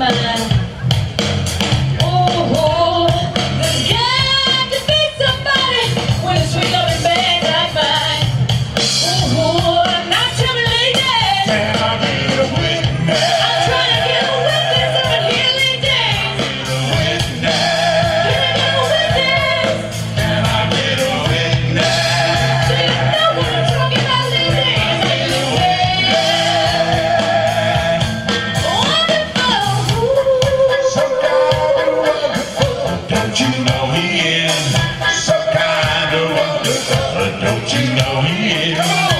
Bye. No.